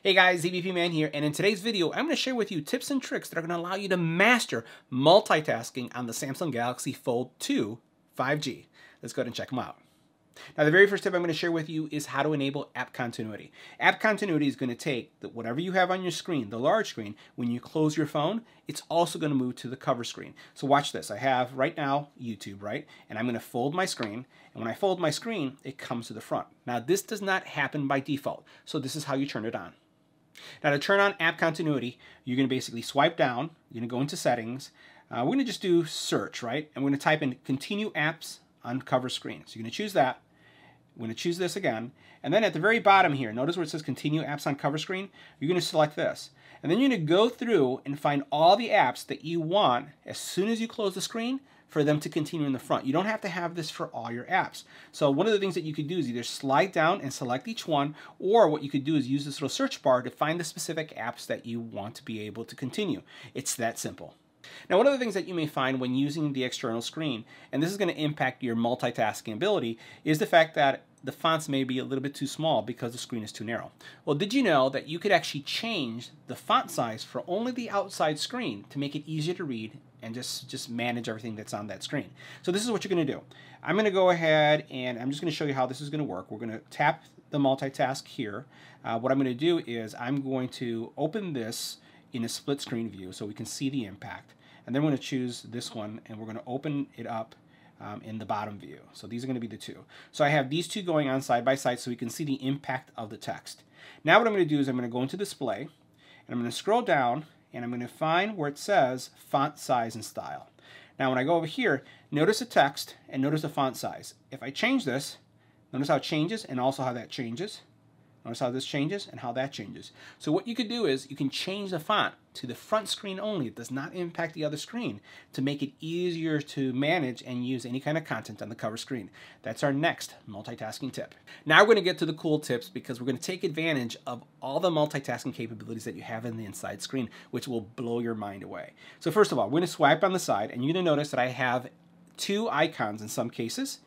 Hey guys, EBP Man here, and in today's video, I'm going to share with you tips and tricks that are going to allow you to master multitasking on the Samsung Galaxy Fold 2 5G. Let's go ahead and check them out. Now, the very first tip I'm going to share with you is how to enable app continuity. App continuity is going to take whatever you have on your screen, the large screen, when you close your phone, it's also going to move to the cover screen. So watch this. I have right now YouTube, right? And I'm going to fold my screen. And when I fold my screen, it comes to the front. Now, this does not happen by default. So this is how you turn it on. Now, to turn on app continuity, you're going to basically swipe down. You're to go into settings. Uh, we're to just do search, right? And we're to type in continue apps on cover screen. So you're going to choose that. Going to choose this again. And then at the very bottom here, notice where it says continue apps on cover screen. You're going to select this. And then you're to go through and find all the apps that you want as soon as you close the screen for them to continue in the front. You don't have to have this for all your apps. So one of the things that you could do is either slide down and select each one, or what you could do is use this little search bar to find the specific apps that you want to be able to continue. It's that simple. Now, one of the things that you may find when using the external screen, and this is going to impact your multitasking ability, is the fact that the fonts may be a little bit too small because the screen is too narrow. Well, did you know that you could actually change the font size for only the outside screen to make it easier to read and just, just manage everything that's on that screen? So this is what you're going to do. I'm going to go ahead and I'm just going to show you how this is going to work. We're going to tap the multitask here. Uh, what I'm going to do is I'm going to open this in a split screen view so we can see the impact. And then we're going to choose this one and we're going to open it up um, in the bottom view. So these are going to be the two. So I have these two going on side by side so we can see the impact of the text. Now what I'm going to do is I'm going to go into display and I'm going to scroll down and I'm going to find where it says font size and style. Now when I go over here, notice the text and notice the font size. If I change this, notice how it changes and also how that changes. Notice how this changes and how that changes. So what you could do is you can change the font to the front screen only. It does not impact the other screen to make it easier to manage and use any kind of content on the cover screen. That's our next multitasking tip. Now we're going to get to the cool tips because we're going to take advantage of all the multitasking capabilities that you have in the inside screen, which will blow your mind away. So first of all, we're going to swipe on the side and you're going to notice that I have two icons in some cases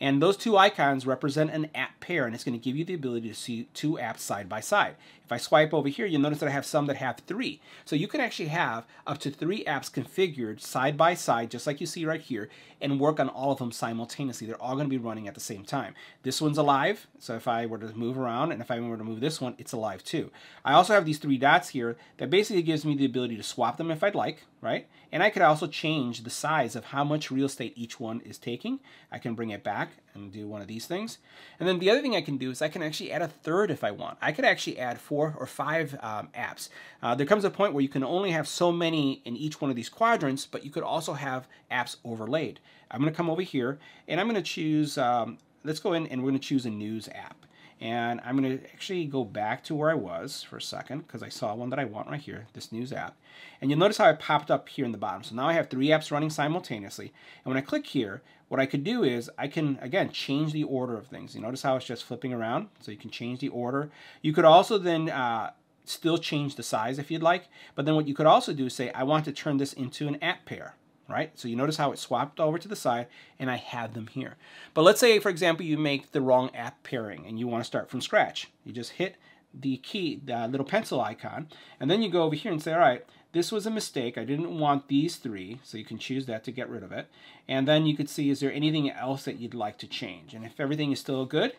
and those two icons represent an app pair, and it's going to give you the ability to see two apps side by side. If I swipe over here, you'll notice that I have some that have three. So you can actually have up to three apps configured side by side, just like you see right here, and work on all of them simultaneously. They're all going to be running at the same time. This one's alive, so if I were to move around, and if I were to move this one, it's alive too. I also have these three dots here that basically gives me the ability to swap them if I'd like, right? And I could also change the size of how much real estate each one is taking. I can bring it back and do one of these things. And then the other thing I can do is I can actually add a third if I want. I could actually add four or five um, apps. Uh, there comes a point where you can only have so many in each one of these quadrants, but you could also have apps overlaid. I'm going to come over here and I'm going to choose, um, let's go in and we're going to choose a news app. And I'm going to actually go back to where I was for a second because I saw one that I want right here, this news app. And you'll notice how it popped up here in the bottom. So now I have three apps running simultaneously. And when I click here, what I could do is I can, again, change the order of things. You notice how it's just flipping around? So you can change the order. You could also then uh, still change the size if you'd like. But then what you could also do is say, I want to turn this into an app pair right? So you notice how it swapped over to the side and I have them here. But let's say, for example, you make the wrong app pairing and you want to start from scratch. You just hit the key, the little pencil icon, and then you go over here and say, all right, this was a mistake. I didn't want these three, so you can choose that to get rid of it. And then you could see, is there anything else that you'd like to change? And if everything is still good,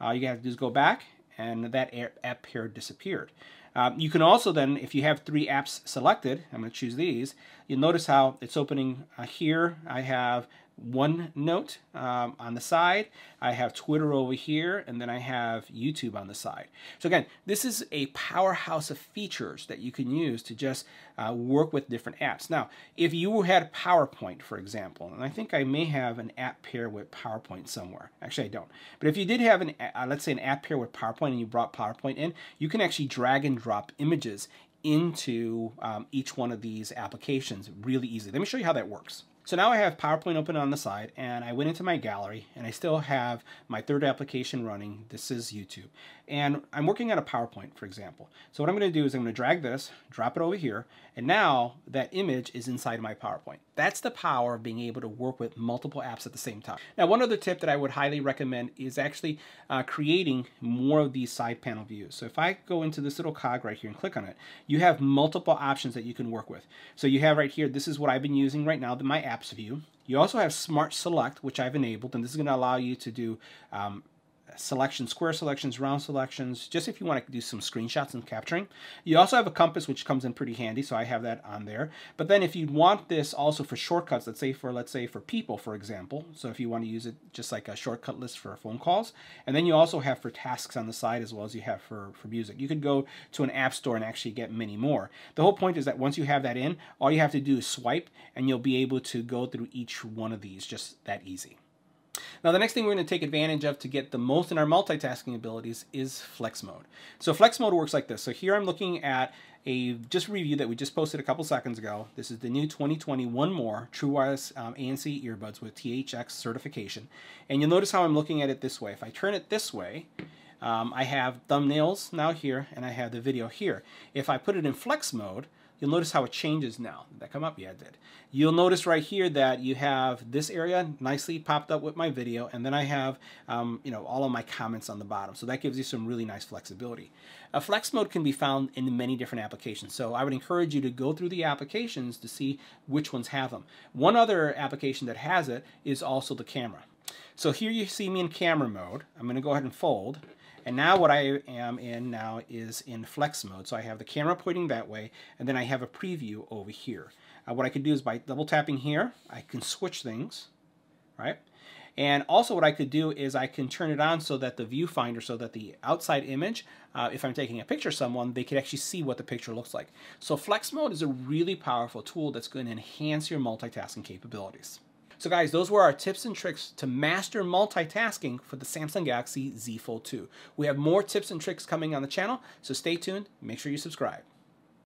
all you have to do is go back and that app pair disappeared. Um, you can also then, if you have three apps selected, I'm going to choose these, you'll notice how it's opening uh, here. I have OneNote um, on the side. I have Twitter over here, and then I have YouTube on the side. So again, this is a powerhouse of features that you can use to just uh, work with different apps. Now, if you had PowerPoint, for example, and I think I may have an app pair with PowerPoint somewhere. Actually, I don't. But if you did have an, uh, let's say an app pair with PowerPoint and you brought PowerPoint in, you can actually drag and drop images into um, each one of these applications really easily. Let me show you how that works. So now I have PowerPoint open on the side and I went into my gallery and I still have my third application running. This is YouTube. And I'm working on a PowerPoint, for example. So what I'm going to do is I'm going to drag this, drop it over here, and now that image is inside my PowerPoint. That's the power of being able to work with multiple apps at the same time. Now, one other tip that I would highly recommend is actually uh, creating more of these side panel views. So if I go into this little cog right here and click on it, you have multiple options that you can work with. So you have right here, this is what I've been using right now, my apps view. You also have Smart Select, which I've enabled, and this is going to allow you to do um, selections, square selections, round selections, just if you want to do some screenshots and capturing. You also have a compass, which comes in pretty handy, so I have that on there. But then if you want this also for shortcuts, let's say for, let's say for people, for example, so if you want to use it just like a shortcut list for phone calls, and then you also have for tasks on the side as well as you have for, for music. You could go to an app store and actually get many more. The whole point is that once you have that in, all you have to do is swipe, and you'll be able to go through each one of these just that easy. Now the next thing we're going to take advantage of to get the most in our multitasking abilities is flex mode. So flex mode works like this. So here I'm looking at a just review that we just posted a couple seconds ago. This is the new 2020 1MORE True Wireless um, ANC earbuds with THX certification. And you'll notice how I'm looking at it this way. If I turn it this way, um, I have thumbnails now here and I have the video here. If I put it in flex mode, You'll notice how it changes now. Did that come up? Yeah, it did. You'll notice right here that you have this area nicely popped up with my video, and then I have, um, you know, all of my comments on the bottom. So that gives you some really nice flexibility. A flex mode can be found in many different applications. So I would encourage you to go through the applications to see which ones have them. One other application that has it is also the camera. So here you see me in camera mode. I'm going to go ahead and fold. And now what I am in now is in flex mode. So I have the camera pointing that way, and then I have a preview over here. Uh, what I can do is by double tapping here, I can switch things, right? And also what I could do is I can turn it on so that the viewfinder, so that the outside image, uh, if I'm taking a picture of someone, they could actually see what the picture looks like. So flex mode is a really powerful tool that's going to enhance your multitasking capabilities. So guys, those were our tips and tricks to master multitasking for the Samsung Galaxy Z Fold 2. We have more tips and tricks coming on the channel, so stay tuned. Make sure you subscribe.